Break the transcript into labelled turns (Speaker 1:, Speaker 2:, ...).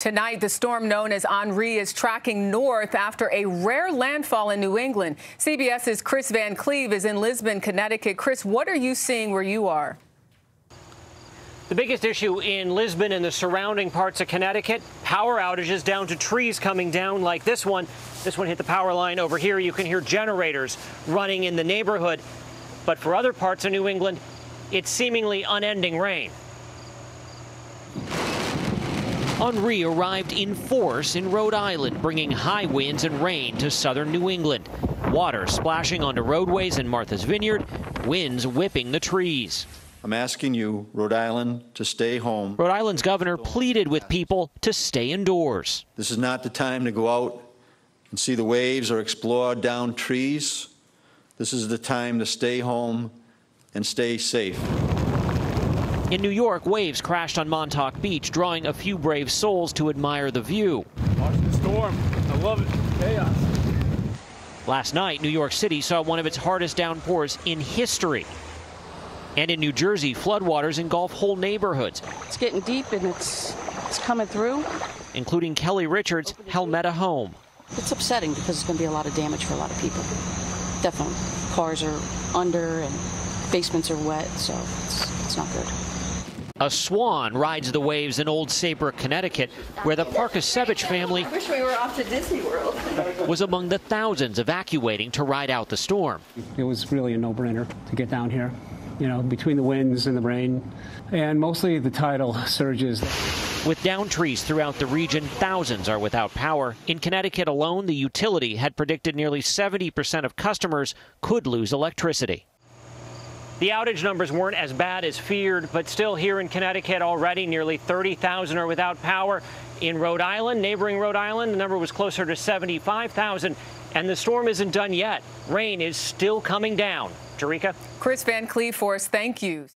Speaker 1: Tonight, the storm known as Henri is tracking north after a rare landfall in New England. CBS's Kris Van Cleave is in Lisbon, Connecticut. Kris, what are you seeing where you are?
Speaker 2: The biggest issue in Lisbon and the surrounding parts of Connecticut, power outages down to trees coming down like this one. This one hit the power line over here. You can hear generators running in the neighborhood. But for other parts of New England, it's seemingly unending rain.
Speaker 3: Henri arrived in force in Rhode Island, bringing high winds and rain to southern New England. Water splashing onto roadways in Martha's Vineyard, winds whipping the trees.
Speaker 4: I'm asking you, Rhode Island, to stay home.
Speaker 3: Rhode Island's governor pleaded with people to stay indoors.
Speaker 4: This is not the time to go out and see the waves or explore down trees. This is the time to stay home and stay safe.
Speaker 3: In New York, waves crashed on Montauk Beach, drawing a few brave souls to admire the view.
Speaker 5: Watch the storm. I love it. Chaos.
Speaker 3: Last night, New York City saw one of its hardest downpours in history. And in New Jersey, floodwaters engulf whole neighborhoods.
Speaker 6: It's getting deep and it's it's coming through.
Speaker 3: Including Kelly Richards' Helmetta home.
Speaker 6: It's upsetting because it's going to be a lot of damage for a lot of people. Definitely. Cars are under and basements are wet, so it's, it's not good.
Speaker 3: A swan rides the waves in Old Saybrook, Connecticut, where the Parkasevich family
Speaker 7: I wish we were off to Disney World.
Speaker 3: was among the thousands evacuating to ride out the storm.
Speaker 8: It was really a no-brainer to get down here, you know, between the winds and the rain, and mostly the tidal surges.
Speaker 3: With down trees throughout the region, thousands are without power. In Connecticut alone, the utility had predicted nearly 70% of customers could lose electricity.
Speaker 2: The outage numbers weren't as bad as feared, but still here in Connecticut already nearly 30,000 are without power. In Rhode Island, neighboring Rhode Island, the number was closer to 75,000. And the storm isn't done yet. Rain is still coming down. Jericka?
Speaker 1: Kris Van Cleave for us, thank you.